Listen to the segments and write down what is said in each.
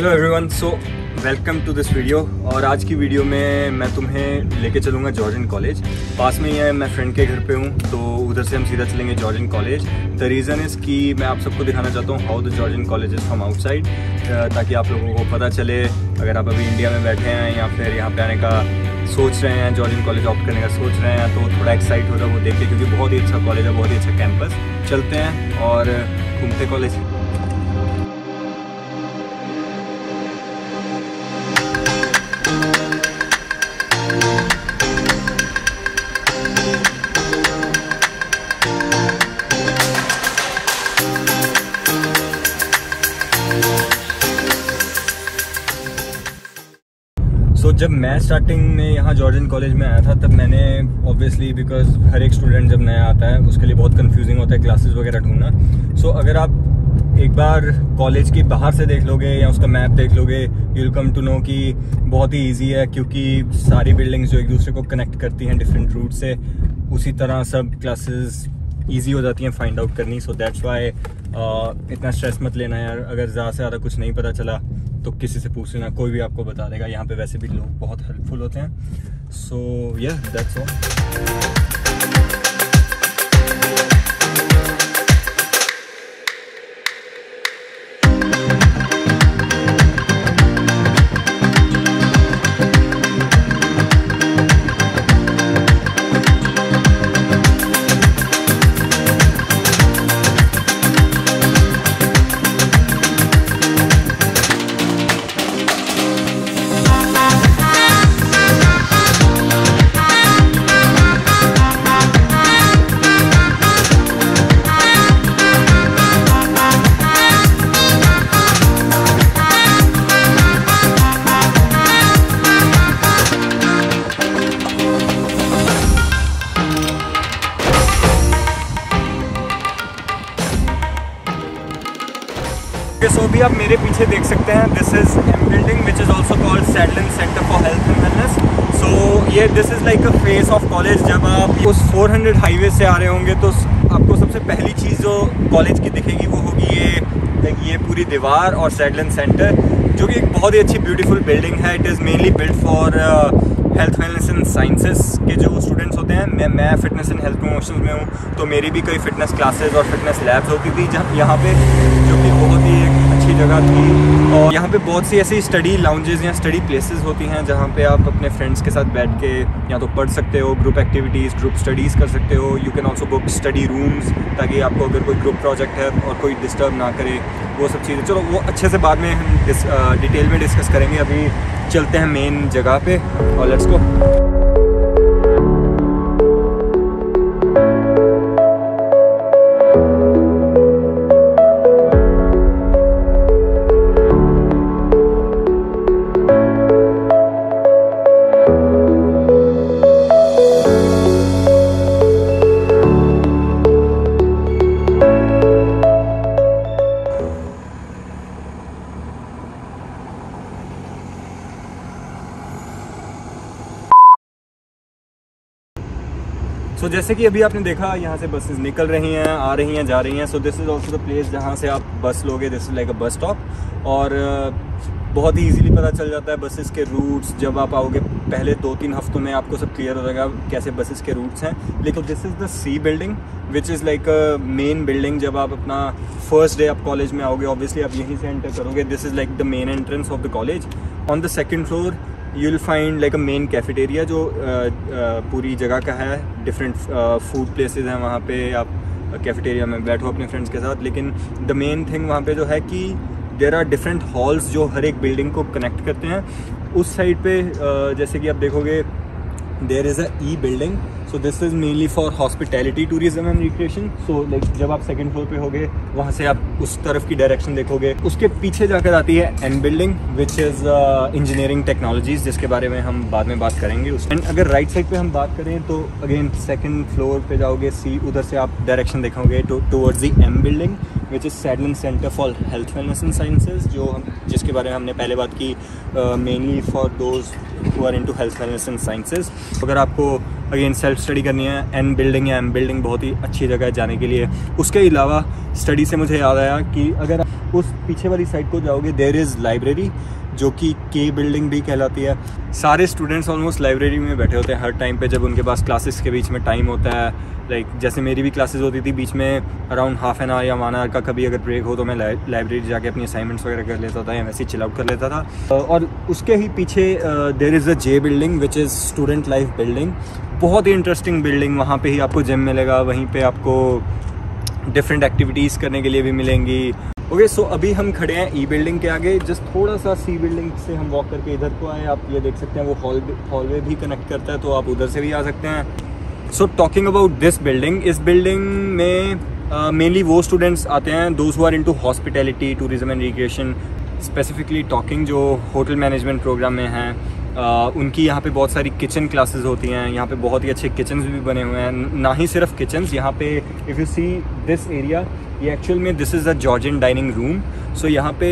Hello everyone so welcome to this video और आज की वीडियो में मैं तुम्हें लेके चलूँगा जॉर्जन कॉलेज पास में ही है, मैं फ्रेंड के घर पे हूँ तो उधर से हम सीधा चलेंगे Georgian college the reason is कि मैं आप सबको दिखाना चाहता हूँ how the Georgian college is from outside ताकि आप लोगों को पता चले, अगर आप अभी इंडिया में बैठे हैं या फिर यहाँ पे आने का सोच रहे हैं जॉर्जन कॉलेज ऑप्ट करने का सोच रहे हैं तो थोड़ा एक्साइट हो रहा है वो देखिए क्योंकि बहुत ही अच्छा कॉलेज है, बहुत ही अच्छा कैंपस चलते हैं और घूमते कॉलेज सो so, जब मैं स्टार्टिंग में यहाँ जॉर्जन कॉलेज में आया था तब मैंने ऑब्वियसली बिकॉज़ हर एक स्टूडेंट जब नया आता है उसके लिए बहुत कंफ्यूजिंग होता है क्लासेस वगैरह ढूंढना। सो so, अगर आप एक बार कॉलेज के बाहर से देख लोगे या उसका मैप देख लोगे you will come to know कि बहुत ही इजी है क्योंकि सारी बिल्डिंग्स जो एक दूसरे को कनेक्ट करती हैं डिफरेंट रूट से उसी तरह सब क्लासेस ईजी हो जाती हैं फाइंड आउट करनी। सो दैट्स वाई इतना स्ट्रेस मत लेना यार। अगर ज़्यादा से ज़्यादा कुछ नहीं पता चला तो किसी से पूछ लेना। कोई भी आपको बता देगा। यहाँ पे वैसे भी लोग बहुत हेल्पफुल होते हैं। So yes that's all so भी आप मेरे पीछे देख सकते हैं। This is M building which is also called Sadlon centre for health and wellness so ये this is like a face of college जब आप उस 400 हाईवे से आ रहे होंगे तो आपको सबसे पहली चीज़ जो कॉलेज की दिखेगी, वो होगी ये लाइक ये पूरी दीवार और सैडलन सेंटर जो कि एक बहुत ही अच्छी ब्यूटीफुल बिल्डिंग है। It is mainly build for health wellness and sciences के जो स्टूडेंट्स होते हैं मैं मैं फिटनेस एंड हेल्थ प्रमोशन में हूँ तो मेरी भी कई फिटनेस क्लासेस और फिटनेस लैब्स होती थी, जहाँ, यहाँ पे जो कि बहुत ही एक अच्छी जगह थी। और यहाँ पे बहुत सी ऐसी स्टडी लाउंजेस या स्टडी प्लेसेस होती हैं, जहाँ पे आप अपने फ्रेंड्स के साथ बैठ के या तो पढ़ सकते हो ग्रुप एक्टिविटीज़ ग्रुप स्टडीज़ कर सकते हो। You can also book study rooms ताकि आपको अगर कोई ग्रुप प्रोजेक्ट है और कोई डिस्टर्ब ना करे, वो सब चीज़ें। चलो, वो अच्छे से बाद में हम डिटेल में डिस्कस करेंगे। अभी चलते हैं मेन जगह पे, और लेट्स गो सो so, जैसे कि अभी आपने देखा यहाँ से बसेस निकल रही हैं आ रही हैं जा रही हैं। So this is also the place जहाँ से आप बस लोगे। This is like a bus stop और बहुत ही इजीली पता चल जाता है बसेस के रूट्स जब आप आओगे पहले दो तीन हफ्तों में आपको सब क्लियर हो जाएगा कैसे बसेस के रूट्स हैं। लेकिन this is the C building which is like a main building जब आप अपना फ़र्स्ट डे आप कॉलेज में आओगे ऑब्वियसली आप यहीं से एंटर करोगे। This is like the main entrance of the college on the second floor you will find like a main cafeteria जो uh, uh, पूरी जगह का है। डिफरेंट फ़ूड प्लेसेस हैं वहाँ पे। आप कैफेटेरिया में बैठो अपने फ्रेंड्स के साथ। लेकिन द मेन थिंग वहाँ पे जो है कि देर आर डिफरेंट हॉल्स जो हर एक बिल्डिंग को कनेक्ट करते हैं। उस साइड पे uh, जैसे कि आप देखोगे there is a E building so this is mainly for hospitality tourism and recreation so like जब आप सेकेंड फ्लोर पे होगे, वहाँ से आप उस तरफ़ की डायरेक्शन देखोगे। उसके पीछे जाकर आती है N building which is engineering technologies जिसके बारे में हम बाद में बात करेंगे उस एंड अगर राइट साइड पे हम बात करें तो अगेन सेकेंड फ्लोर पे जाओगे सी उधर से आप डायरेक्शन देखोगे towards the M building which is Sadlon centre for health wellness and sciences जो हम, जिसके बारे में हमने पहले बात की mainly for those who are into health wellness and sciences अगर आपको अगेन सेल्फ स्टडी करनी है एन बिल्डिंग या एम बिल्डिंग बहुत ही अच्छी जगह है जाने के लिए। उसके अलावा स्टडी से मुझे याद आया कि अगर उस पीछे वाली साइड को जाओगे देर इज़ लाइब्रेरी जो कि के बिल्डिंग भी कहलाती है। सारे स्टूडेंट्स ऑलमोस्ट लाइब्रेरी में बैठे होते हैं हर टाइम पे, जब उनके पास क्लासेस के बीच में टाइम होता है। लाइक जैसे मेरी भी क्लासेस होती थी, बीच में अराउंड हाफ़ एन आवर या वन आवर का कभी अगर ब्रेक हो तो मैं लाइब्रेरी जाके अपनी असाइनमेंट्स वगैरह कर लेता था या वैसे चिल आउट कर लेता था। और उसके ही पीछे there is a J building which is student life building बहुत ही इंटरेस्टिंग बिल्डिंग वहाँ पे ही आपको जिम मिलेगा, वहीं पे आपको डिफरेंट एक्टिविटीज़ करने के लिए भी मिलेंगी। ओके सो अभी हम खड़े हैं ई बिल्डिंग के आगे। जस्ट थोड़ा सा सी बिल्डिंग से हम वॉक करके इधर को आए। आप ये देख सकते हैं वो हॉल हॉलवे भी कनेक्ट करता है तो आप उधर से भी आ सकते हैं। So talking about this building इस बिल्डिंग में मेनली uh, वो स्टूडेंट्स आते हैं those who are into hospitality tourism and recreation specifically talking जो होटल मैनेजमेंट प्रोग्राम में हैं। उनकी यहाँ पे बहुत सारी किचन क्लासेस होती हैं यहाँ पे बहुत ही अच्छे किचन्स भी बने हुए हैं। ना ही सिर्फ़ किचन्स यहाँ पे if you see this area ये एक्चुअल में this is a Georgian dining room so यहाँ पे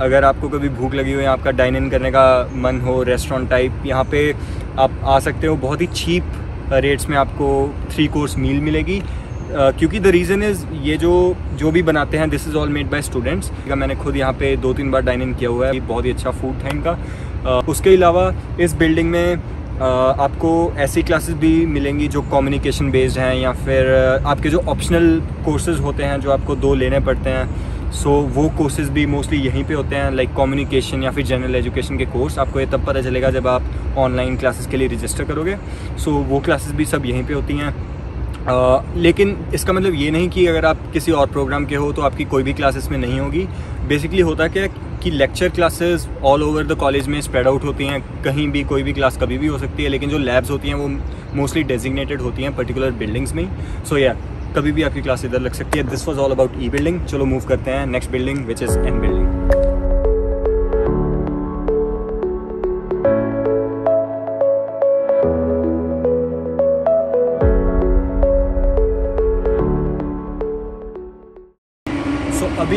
अगर आपको कभी भूख लगी हो या आपका डाइन इन करने का मन हो रेस्टोरेंट टाइप यहाँ पे आप आ सकते हो। बहुत ही चीप रेट्स में आपको थ्री कोर्स मील मिलेगी। Uh, क्योंकि द रीज़न इज़ ये जो जो भी बनाते हैं this is all made by students मैंने खुद यहाँ पे दो तीन बार डाइन इन किया हुआ है। बहुत ही अच्छा फ़ूड था इनका। उसके अलावा इस बिल्डिंग में आपको ऐसी क्लासेस भी मिलेंगी जो कम्युनिकेशन बेस्ड हैं या फिर आपके जो ऑप्शनल कोर्सेज होते हैं जो आपको दो लेने पड़ते हैं। सो so, वो कोर्सेज भी मोस्टली यहीं पे होते हैं लाइक कम्युनिकेशन या फिर जनरल एजुकेशन के कोर्स आपको ये तब पता चलेगा जब आप ऑनलाइन क्लासेस के लिए रजिस्टर करोगे। सो so, वो क्लासेस भी सब यहीं पे होती हैं। लेकिन इसका मतलब ये नहीं कि अगर आप किसी और प्रोग्राम के हो तो आपकी कोई भी क्लासेस में नहीं होगी। बेसिकली होता क्या कि lecture classes all over the college में स्प्रेड आउट होती हैं। कहीं भी कोई भी क्लास कभी भी हो सकती है, लेकिन जो लैब्स होती हैं वो मोस्टली डेजिग्नेटेड होती हैं पर्टिकुलर बिल्डिंग्स में। सो या कभी भी आपकी क्लास इधर लग सकती है। This was all about E building चलो मूव करते हैं next building which is N building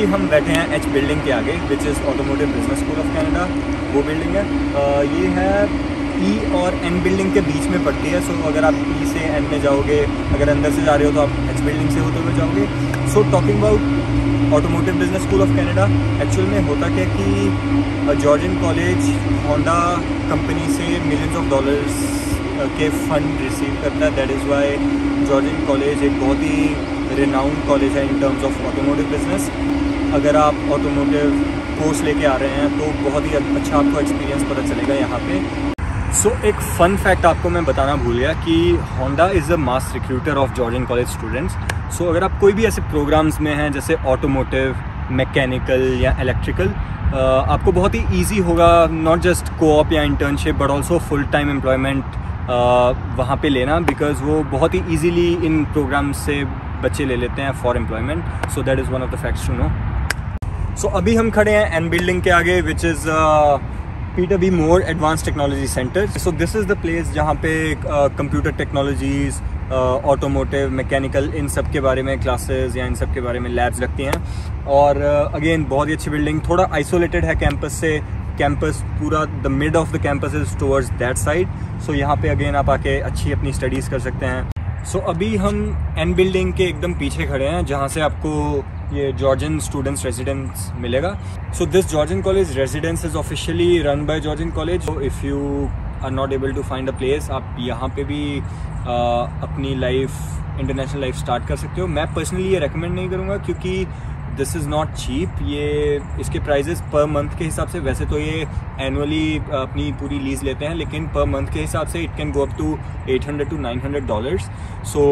अभी हम बैठे हैं एच बिल्डिंग के आगे which is automotive business school of Canada वो बिल्डिंग है। uh, ये है ई e और एन बिल्डिंग के बीच में पड़ती है सो अगर आप ई e से एन में जाओगे अगर अंदर से जा रहे हो तो आप एच बिल्डिंग से होते हुए जाओगे। So talking about automotive business school of Canada actual में होता क्या कि जॉर्जियन कॉलेज होंडा कंपनी से मिलियंस ऑफ़ डॉलर्स के फंड रिसीव करता है। That is why Georgian college एक बहुत ही रिनाउंड कॉलेज है in terms of automotive business अगर आप ऑटोमोटिव कोर्स लेके आ रहे हैं तो बहुत ही अच्छा आपको एक्सपीरियंस पता चलेगा यहाँ पे। सो so, एक फ़न फैक्ट आपको मैं बताना भूल गया कि Honda is a mass recruiter of Georgian college students so अगर आप कोई भी ऐसे प्रोग्राम्स में हैं जैसे ऑटोमोटिव मैकेनिकल या इलेक्ट्रिकल आपको बहुत ही ईजी होगा नॉट जस्ट कोऑप या internship but also full time employment वहाँ पे लेना बिकॉज़ वो बहुत ही ईजीली इन प्रोग्राम्स से बच्चे ले लेते हैं for employment so that is one of the facts to know so अभी हम खड़े हैं एन बिल्डिंग के आगे which is Peter B Moore advance technology centre so this is the place जहाँ पे कंप्यूटर टेक्नोलॉजीज़ ऑटोमोटिव मैकेनिकल इन सब के बारे में क्लासेस या इन सब के बारे में लैब्स लगती हैं। और अगेन uh, बहुत ही अच्छी बिल्डिंग थोड़ा आइसोलेटेड है कैंपस से। कैंपस पूरा the mid of the campus is towards that side so यहाँ पे अगेन आप आके अच्छी अपनी स्टडीज़ कर सकते हैं। सो so, अभी हम एन बिल्डिंग के एकदम पीछे खड़े हैं जहाँ से आपको ये जॉर्जन स्टूडेंट्स रेजिडेंस मिलेगा। So this Georgian college residence is officially run by Georgian college if you are not able to find a place आप यहाँ पे भी आ, अपनी लाइफ इंटरनेशनल लाइफ स्टार्ट कर सकते हो। मैं पर्सनली ये रेकमेंड नहीं करूँगा क्योंकि दिस इज़ नॉट चीप ये इसके प्राइजेस पर मंथ के हिसाब से वैसे तो ये एनुअली अपनी पूरी लीज लेते हैं लेकिन पर मंथ के हिसाब से it can go up to 800 to 900 dollars so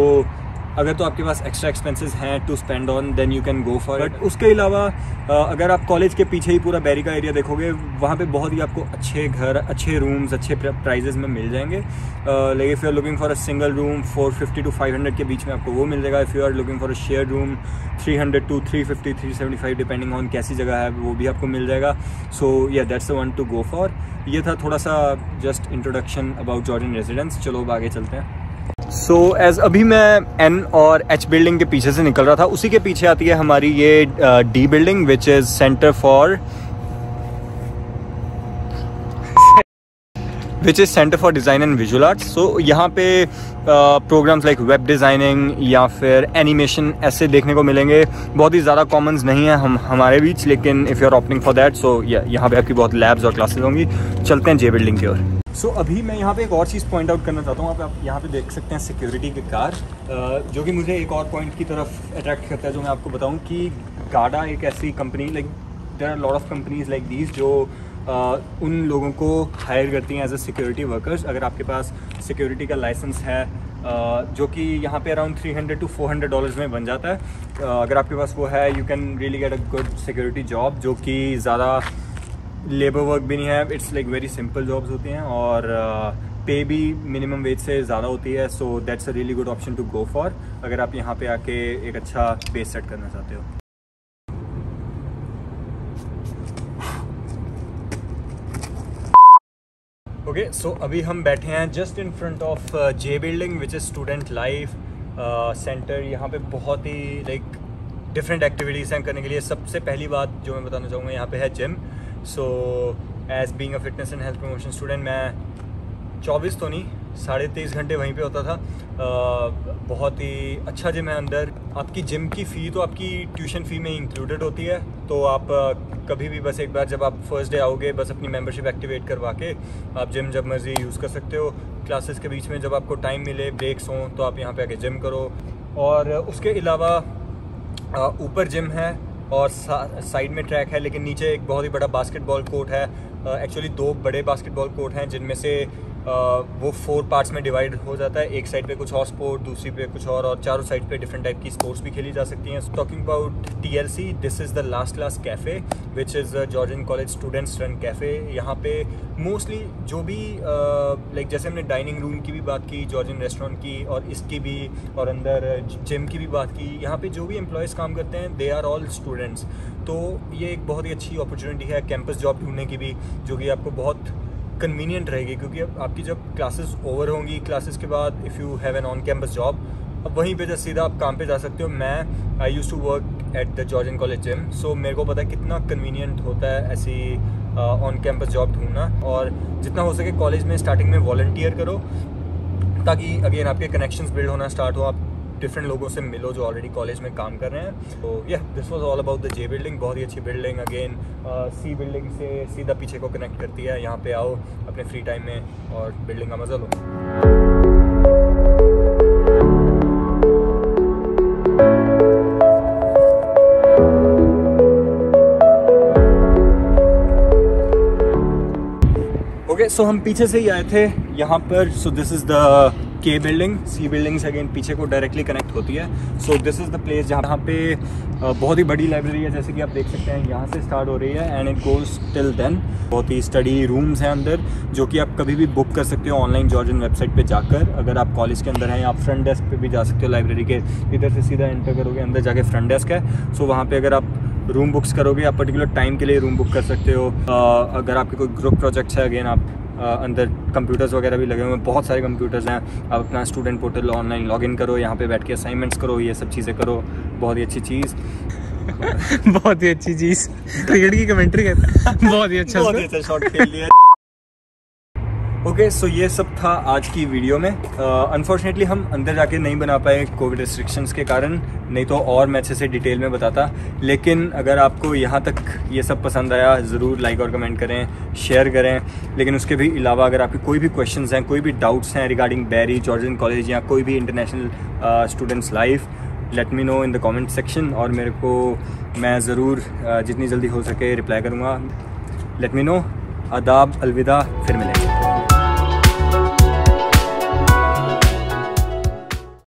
अगर तो आपके पास एक्स्ट्रा एक्सपेंसेस हैं to spend on then you can go for it उसके अलावा अगर आप कॉलेज के पीछे ही पूरा बैरी का एरिया देखोगे, वहाँ पे बहुत ही आपको अच्छे घर, अच्छे रूम्स अच्छे प्राइजेस में मिल जाएँगे। Like if you are looking for a single room four fifty to five hundred के बीच में आपको वो मिल जाएगा। If you are looking for a share room three hundred to three fifty three seventy five depending on कैसी जगह है, वो भी आपको मिल जाएगा। सो या that's one to go for ये था थोड़ा सा just introduction about Georgian residence चलो अब आगे चलते हैं। सो so, एज अभी मैं एन और एच बिल्डिंग के पीछे से निकल रहा था उसी के पीछे आती है हमारी ये D building which is centre for which is centre for design and visual arts so यहाँ पे प्रोग्राम्स लाइक वेब डिज़ाइनिंग या फिर एनिमेशन ऐसे देखने को मिलेंगे। बहुत ही ज़्यादा कॉमन्स नहीं है हम हमारे बीच लेकिन if you are opting for that so यहाँ पे आपकी बहुत लैब्स और क्लासेज होंगी। चलते हैं जे बिल्डिंग की ओर। सो so, अभी मैं यहाँ पे एक और चीज़ पॉइंट आउट करना चाहता हूँ। आप, आप यहाँ पे देख सकते हैं सिक्योरिटी की कार। जो कि मुझे एक और पॉइंट की तरफ़ अट्रैक्ट करता है जो मैं आपको बताऊँ कि गाडा एक ऐसी company like there are lot of companies like these जो uh, उन लोगों को हायर करती हैं एज अ सिक्योरिटी वर्कर्स अगर आपके पास सिक्योरिटी का लाइसेंस है uh, जो कि यहाँ पे अराउंड 300 टू 400 डॉलर्स में बन जाता है। uh, अगर आपके पास वो है you can really get a good security job जो कि ज़्यादा लेबर वर्क भी नहीं है it's like very simple jobs होती हैं और पे uh, भी मिनिमम वेज से ज़्यादा होती है so that's a really good option to go for अगर आप यहाँ पे आके एक अच्छा बेस सेट करना चाहते हो। ओके सो अभी हम बैठे हैं just in front of J building which is student life centre यहाँ पे बहुत ही लाइक डिफरेंट एक्टिविटीज़ हैं करने के लिए। सबसे पहली बात जो मैं बताना चाहूँगा यहाँ पे है gym so as being fitness and health promotion student मैं चौबीस तो नहीं साढ़े तेईस घंटे वहीं पे होता था। आ, बहुत ही अच्छा जिम है अंदर। आपकी जिम की फ़ी तो आपकी ट्यूशन फ़ी में इंक्लूडेड होती है। तो आप कभी भी बस एक बार जब आप फ़र्स्ट डे आओगे बस अपनी मेंबरशिप एक्टिवेट करवा के आप जिम जब मर्ज़ी यूज़ कर सकते हो। क्लासेस के बीच में जब आपको टाइम मिले ब्रेक्स हों तो आप यहाँ पे आके जिम करो। और उसके अलावा ऊपर जिम है। और साइड में ट्रैक है, लेकिन नीचे एक बहुत ही बड़ा बास्केटबॉल कोर्ट है। एक्चुअली दो बड़े बास्केटबॉल कोर्ट हैं, जिनमें से वो फोर पार्ट्स में डिवाइड हो जाता है। एक साइड पे कुछ और स्पोर्ट दूसरी पे कुछ और और चारों साइड पे डिफरेंट टाइप की स्पोर्ट्स भी खेली जा सकती हैं। Talking about T L C this is the last class cafe which is Georgian college students run cafe यहाँ पे मोस्टली जो भी लाइक जैसे हमने डाइनिंग रूम की भी बात की जॉर्जन रेस्टोरेंट की, और इसकी भी, और अंदर जिम की भी बात की, यहाँ पे जो भी एम्प्लॉयज़ काम करते हैं दे आर ऑल स्टूडेंट्स तो ये एक बहुत ही अच्छी अपॉर्चुनिटी है कैंपस जॉब ढूँढने की भी, जो कि आपको बहुत कन्वीनियंट रहेगी, क्योंकि अब आपकी जब क्लासेस ओवर होंगी क्लासेस के बाद if you have an on campus job अब वहीं पे जब सीधा आप काम पे जा सकते हो, मैं I use to work at the Georgian college gym so मेरे को पता है कितना कन्वीनियंट होता है ऐसी ऑन कैंपस जॉब ढूंढना, और जितना हो सके कॉलेज में स्टार्टिंग में वॉल्टियर करो, ताकि अगेन आपके कनेक्शंस बिल्ड होना स्टार्ट हो, आप डिफरेंट लोगों से मिलो जो ऑलरेडी कॉलेज में काम कर रहे हैं। तो या this was all about the J building बहुत ही अच्छी बिल्डिंग अगेन सी बिल्डिंग से सीधा पीछे को कनेक्ट करती है। यहाँ पे आओ, अपने फ्री टाइम में और बिल्डिंग का मज़ा लो। ओके सो हम पीछे से ही आए थे यहाँ पर। So this is the K building C building से अगेन पीछे को डायरेक्टली कनेक्ट होती है। So this is the place जहाँ पे बहुत ही बड़ी लाइब्रेरी है जैसे कि आप देख सकते हैं यहाँ से स्टार्ट हो रही है and it goes till then बहुत ही स्टडी रूम्स हैं अंदर जो कि आप कभी भी बुक कर सकते हो ऑनलाइन जॉर्जन वेबसाइट पे जाकर। अगर आप कॉलेज के अंदर हैं आप फ्रंट डेस्क पे भी जा सकते हो लाइब्रेरी के इधर से सीधा एंटर करोगे अंदर जाके फ्रंट डेस्क है। सो वहाँ पर अगर आप रूम बुक्स करोगे आप पर्टिकुलर टाइम के लिए रूम बुक कर सकते हो। आ, अगर आपके कोई ग्रुप प्रोजेक्ट्स है अगेन आप अंदर कंप्यूटर्स वगैरह भी लगे हुए हैं। बहुत सारे कंप्यूटर्स हैं। आप अपना स्टूडेंट पोर्टल ऑनलाइन लॉगिन करो यहाँ पे बैठ के असाइनमेंट्स करो ये सब चीज़ें करो। बहुत ही अच्छी चीज़। बहुत ही अच्छी चीज़। क्रिकेट की कमेंट्री कहता है। बहुत ही अच्छा बहुत ही अच्छा शॉट खेल लिया। ओके सो ये सब था आज की वीडियो में. अनफॉर्चुनेटली uh, हम अंदर जाके नहीं बना पाए कोविड रिस्ट्रिक्शंस के कारण. नहीं तो और मैं अच्छे से डिटेल में बताता. लेकिन अगर आपको यहाँ तक ये सब पसंद आया ज़रूर लाइक और कमेंट करें शेयर करें. लेकिन उसके भी अलावा अगर आपके कोई भी क्वेश्चंस हैं कोई भी डाउट्स हैं रिगार्डिंग बैरी जॉर्जन कॉलेज या कोई भी international students life let me know in the comment section और मेरे को मैं ज़रूर uh, जितनी जल्दी हो सके रिप्लाई करूँगा. लेट मी नो आदाब अलविदा फिर मिलेंगे.